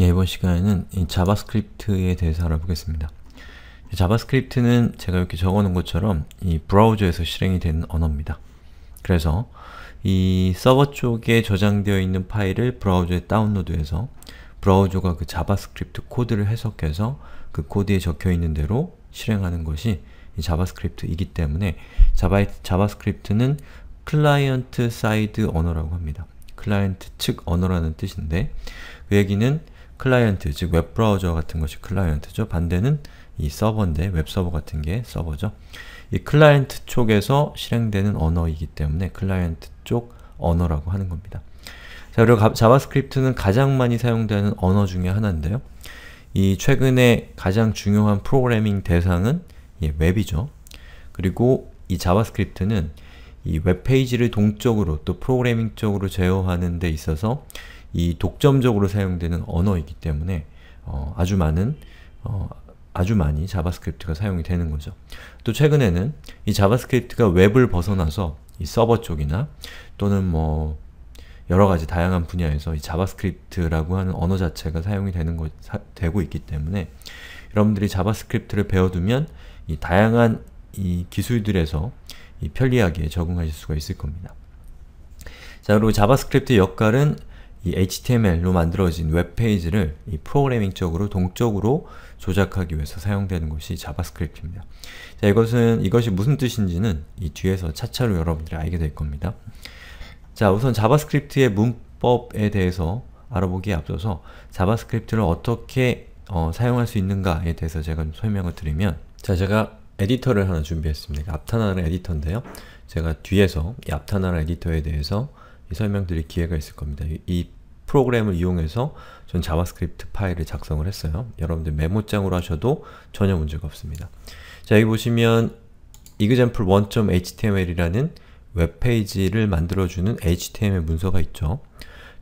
예, 이번 시간에는 이 JavaScript에 대해서 알아보겠습니다. JavaScript는 제가 이렇게 적어놓은 것처럼 이 브라우저에서 실행이 되는 언어입니다. 그래서 이 서버 쪽에 저장되어 있는 파일을 브라우저에 다운로드해서 브라우저가 그 JavaScript 코드를 해석해서 그 코드에 적혀있는 대로 실행하는 것이 이 JavaScript이기 때문에 Java, JavaScript는 client side 언어라고 합니다. 클라이언트 측 언어라는 뜻인데 그 얘기는 클라이언트, 즉 웹브라우저 같은 것이 클라이언트죠. 반대는 이 서버인데 웹서버 같은 게 서버죠. 이 클라이언트 쪽에서 실행되는 언어이기 때문에 클라이언트 쪽 언어라고 하는 겁니다. 자, 그리고 JavaScript는 가장 많이 사용되는 언어 중에 하나인데요. 이 최근에 가장 중요한 프로그래밍 대상은 예, 웹이죠. 그리고 이 JavaScript는 이 웹페이지를 동적으로 또 프로그래밍 쪽으로 제어하는 데 있어서 이 독점적으로 사용되는 언어이기 때문에 어, 아주 많은 어, 아주 많이 JavaScript가 사용이 되는 거죠. 또 최근에는 이 JavaScript가 웹을 벗어나서 이 서버 쪽이나 또는 뭐 여러 가지 다양한 분야에서 이 JavaScript라고 하는 언어 자체가 사용이 되는 거, 사, 되고 있기 때문에 여러분들이 JavaScript를 배워두면 이 다양한 이 기술들에서 이 편리하게 적응하실 수가 있을 겁니다. 자, 그리고 JavaScript의 역할은 이 HTML로 만들어진 웹페이지를 이 프로그래밍적으로 동적으로 조작하기 위해서 사용되는 것이 JavaScript입니다. 자, 이것은 이것이 무슨 뜻인지는 이 뒤에서 차차로 여러분들이 알게 될 겁니다. 자, 우선 JavaScript의 문법에 대해서 알아보기에 앞서서 JavaScript를 어떻게 어, 사용할 수 있는가에 대해서 제가 설명을 드리면 자, 제가 에디터를 하나 준비했습니다. Aptana라는 에디터인데요. 제가 뒤에서 이 Aptana라는 에디터에 대해서 설명드릴 기회가 있을 겁니다. 이 프로그램을 이용해서 전 JavaScript 파일을 작성을 했어요. 여러분들 메모장으로 하셔도 전혀 문제가 없습니다. 자, 여기 보시면 example1.html이라는 웹페이지를 만들어주는 HTML 문서가 있죠.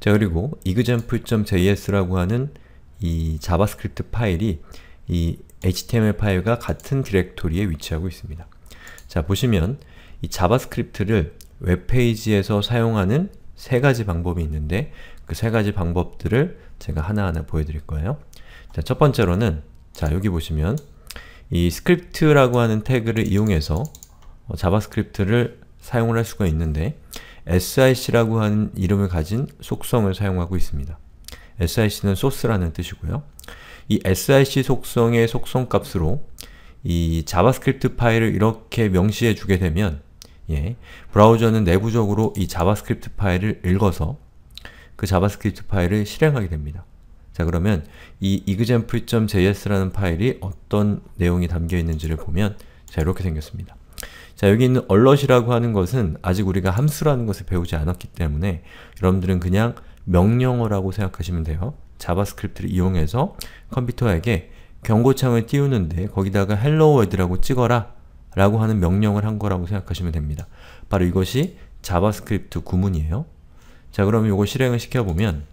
자, 그리고 example.js라고 하는 이 JavaScript 파일이 이 HTML 파일과 같은 디렉토리에 위치하고 있습니다. 자, 보시면 이 JavaScript를 웹페이지에서 사용하는 세 가지 방법이 있는데 그 세 가지 방법들을 제가 하나하나 보여드릴 거예요. 자, 첫 번째로는 자, 여기 보시면 이 script라고 하는 태그를 이용해서 어, JavaScript를 사용을 할 수가 있는데 src라고 하는 이름을 가진 속성을 사용하고 있습니다. src는 소스라는 뜻이고요. 이 src 속성의 속성 값으로 이 JavaScript 파일을 이렇게 명시해 주게 되면 예, 브라우저는 내부적으로 이 JavaScript 파일을 읽어서 그 JavaScript 파일을 실행하게 됩니다. 자 그러면 이 example.js라는 파일이 어떤 내용이 담겨 있는지를 보면 자 이렇게 생겼습니다. 자 여기 있는 alert이라고 하는 것은 아직 우리가 함수라는 것을 배우지 않았기 때문에 여러분들은 그냥 명령어라고 생각하시면 돼요. JavaScript를 이용해서 컴퓨터에게 경고창을 띄우는데 거기다가 hello world라고 찍어라 라고 하는 명령을 한 거라고 생각하시면 됩니다. 바로 이것이 JavaScript 구문이에요. 자 그럼 이거 실행을 시켜보면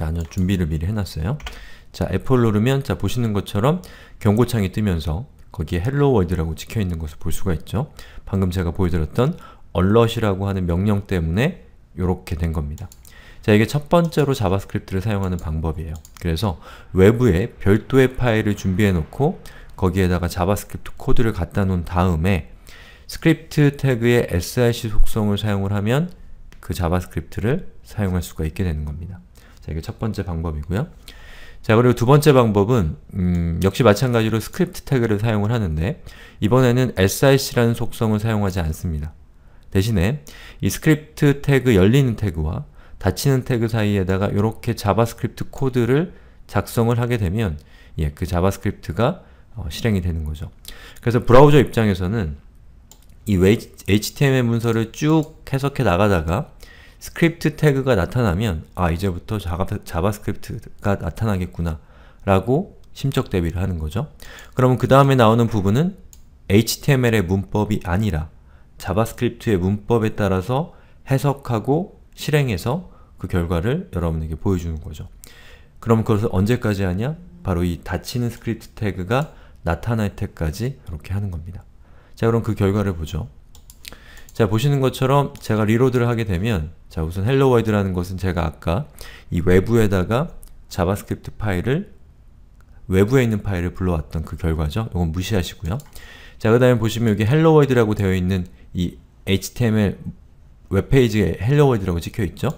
자, 준비를 미리 해놨어요. 자, F4를 누르면 자 보시는 것처럼 경고창이 뜨면서 거기에 hello world라고 찍혀있는 것을 볼 수가 있죠. 방금 제가 보여드렸던 alert이라고 하는 명령 때문에 이렇게 된 겁니다. 자, 이게 첫 번째로 자바스크립트를 사용하는 방법이에요. 그래서 외부에 별도의 파일을 준비해 놓고 거기에다가 자바스크립트 코드를 갖다 놓은 다음에 스크립트 태그의 src 속성을 사용을 하면 그 자바스크립트를 사용할 수가 있게 되는 겁니다. 자, 이게 첫 번째 방법이고요. 자, 그리고 두 번째 방법은 음, 역시 마찬가지로 스크립트 태그를 사용을 하는데 이번에는 src라는 속성을 사용하지 않습니다. 대신에 이 스크립트 태그 열리는 태그와 닫히는 태그 사이에다가 이렇게 자바스크립트 코드를 작성을 하게 되면 예, 그 자바스크립트가 어, 실행이 되는 거죠. 그래서 브라우저 입장에서는 이 HTML 문서를 쭉 해석해 나가다가 스크립트 태그가 나타나면 아 이제부터 자바, 자바스크립트가 나타나겠구나 라고 심적 대비를 하는 거죠. 그러면 그 다음에 나오는 부분은 HTML의 문법이 아니라 자바스크립트의 문법에 따라서 해석하고 실행해서 그 결과를 여러분에게 보여주는 거죠. 그럼 그것을 언제까지 하냐? 바로 이 닫히는 스크립트 태그가 나타날 때까지 이렇게 하는 겁니다. 자 그럼 그 결과를 보죠. 자 보시는 것처럼 제가 reload를 하게 되면 자 우선 hello world라는 것은 제가 아까 이 외부에다가 자바스크립트 파일을 외부에 있는 파일을 불러왔던 그 결과죠. 이건 무시하시고요. 자, 그 다음에 보시면 여기 hello world라고 되어 있는 이 HTML 웹페이지에 hello world라고 찍혀 있죠.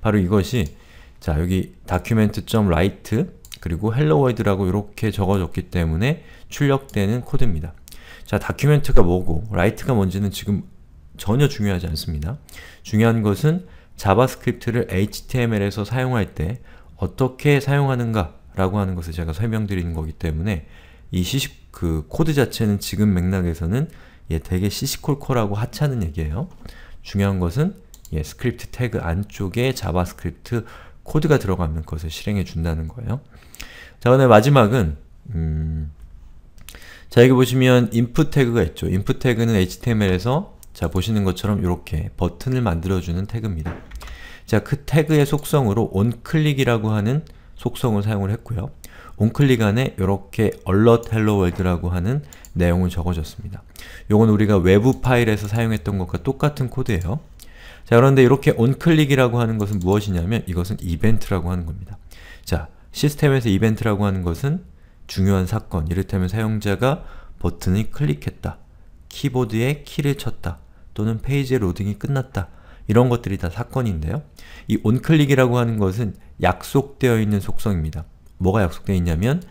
바로 이것이 자, 여기 document.write 그리고 hello world라고 이렇게 적어줬기 때문에 출력되는 코드입니다. 자, document가 뭐고 write가 뭔지는 지금 전혀 중요하지 않습니다. 중요한 것은 자바스크립트를 HTML에서 사용할 때 어떻게 사용하는가 라고 하는 것을 제가 설명드리는 거기 때문에 이 시시, 그 코드 자체는 지금 맥락에서는 예, 되게 시시콜콜하고 하찮은 얘기예요. 중요한 것은 예, 스크립트 태그 안쪽에 자바스크립트 코드가 들어가는 것을 실행해 준다는 거예요. 자, 오늘 마지막은 음, 자, 여기 보시면 input 태그가 있죠. input 태그는 HTML에서 자, 보시는 것처럼 이렇게 버튼을 만들어주는 태그입니다. 자, 그 태그의 속성으로 onClick이라고 하는 속성을 사용을 했고요. onClick 안에 이렇게 alert hello world라고 하는 내용을 적어줬습니다. 요건 우리가 외부 파일에서 사용했던 것과 똑같은 코드예요. 자, 그런데 이렇게 onClick이라고 하는 것은 무엇이냐면 이것은 이벤트라고 하는 겁니다. 자, 시스템에서 이벤트라고 하는 것은 중요한 사건, 이를테면 사용자가 버튼을 클릭했다, 키보드에 키를 쳤다, 또는 페이지의 로딩이 끝났다 이런 것들이 다 사건인데요. 이 onClick이라고 하는 것은 약속되어 있는 속성입니다. 뭐가 약속되어 있냐면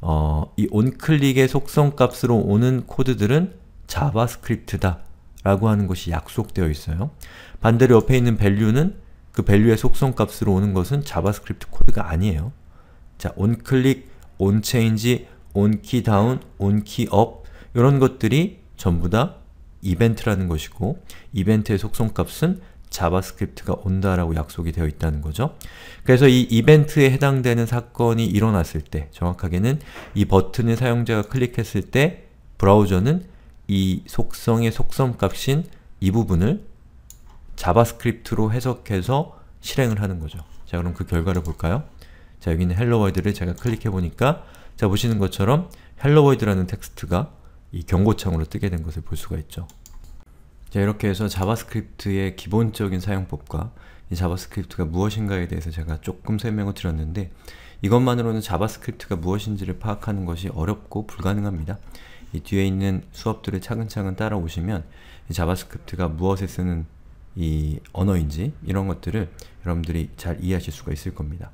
어, 이 onClick의 속성 값으로 오는 코드들은 자바스크립트다 라고 하는 것이 약속되어 있어요. 반대로 옆에 있는 value는 그 value의 속성 값으로 오는 것은 자바스크립트 코드가 아니에요. 자, onClick, onChange, onKeyDown, onKeyUp 이런 것들이 전부 다 이벤트라는 것이고 이벤트의 속성값은 자바스크립트가 온다라고 약속이 되어 있다는 거죠. 그래서 이 이벤트에 해당되는 사건이 일어났을 때 정확하게는 이 버튼을 사용자가 클릭했을 때 브라우저는 이 속성의 속성값인 이 부분을 자바스크립트로 해석해서 실행을 하는 거죠. 자 그럼 그 결과를 볼까요? 자 여기는 hello world를 제가 클릭해 보니까 자 보시는 것처럼 hello world라는 텍스트가 이 경고창으로 뜨게 된 것을 볼 수가 있죠. 자 이렇게 해서 자바스크립트의 기본적인 사용법과 이 자바스크립트가 무엇인가에 대해서 제가 조금 설명을 드렸는데 이것만으로는 자바스크립트가 무엇인지를 파악하는 것이 어렵고 불가능합니다. 이 뒤에 있는 수업들을 차근차근 따라오시면 자바스크립트가 무엇에 쓰는 이 언어인지 이런 것들을 여러분들이 잘 이해하실 수가 있을 겁니다.